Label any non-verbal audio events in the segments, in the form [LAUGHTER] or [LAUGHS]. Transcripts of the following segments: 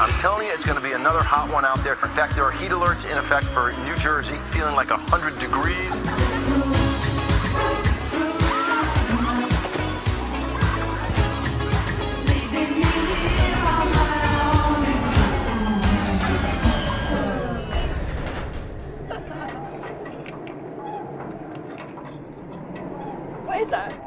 I'm telling you, it's going to be another hot one out there. In fact, there are heat alerts in effect for New Jersey, feeling like 100 degrees. Pois é. For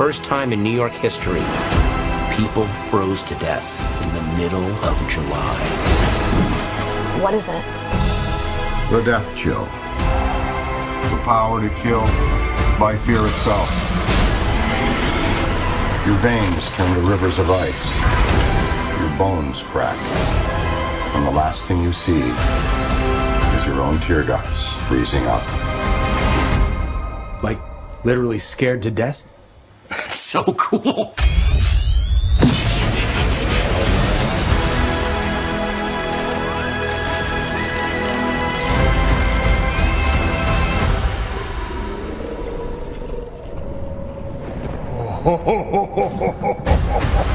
first time in New York history, people froze to death in the middle of July. What is it? The death chill. The power to kill by fear itself. Your veins turn to rivers of ice. Your bones crack. And the last thing you see is your own tear ducts freezing up. Like, literally scared to death? so [LAUGHS] cool. ho, ho, ho, ho, ho, ho, ho.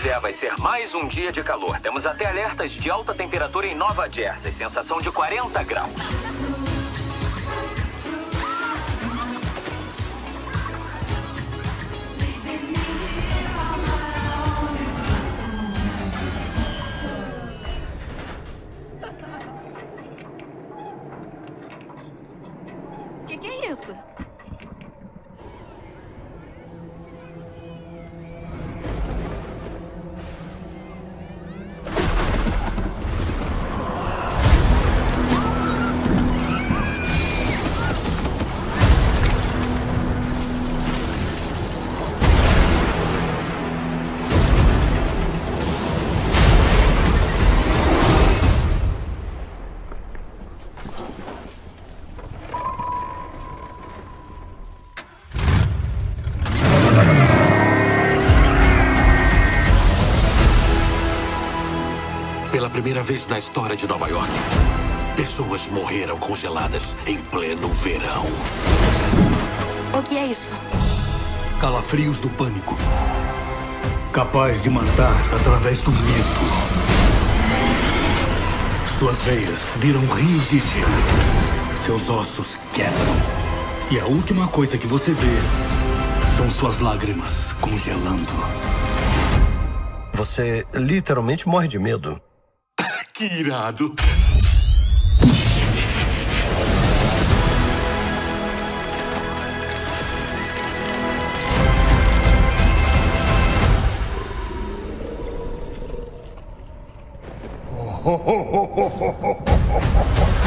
Pois é, vai ser mais um dia de calor. Temos até alertas de alta temperatura em Nova Jersey, sensação de 40 graus. O que, que é isso? Vez na história de Nova York, pessoas morreram congeladas em pleno verão. O que é isso? Calafrios do pânico. Capaz de matar através do medo. Suas veias viram rios de gelo. Seus ossos quebram. E a última coisa que você vê são suas lágrimas congelando. Você literalmente morre de medo. Que irado! [LAUGHS]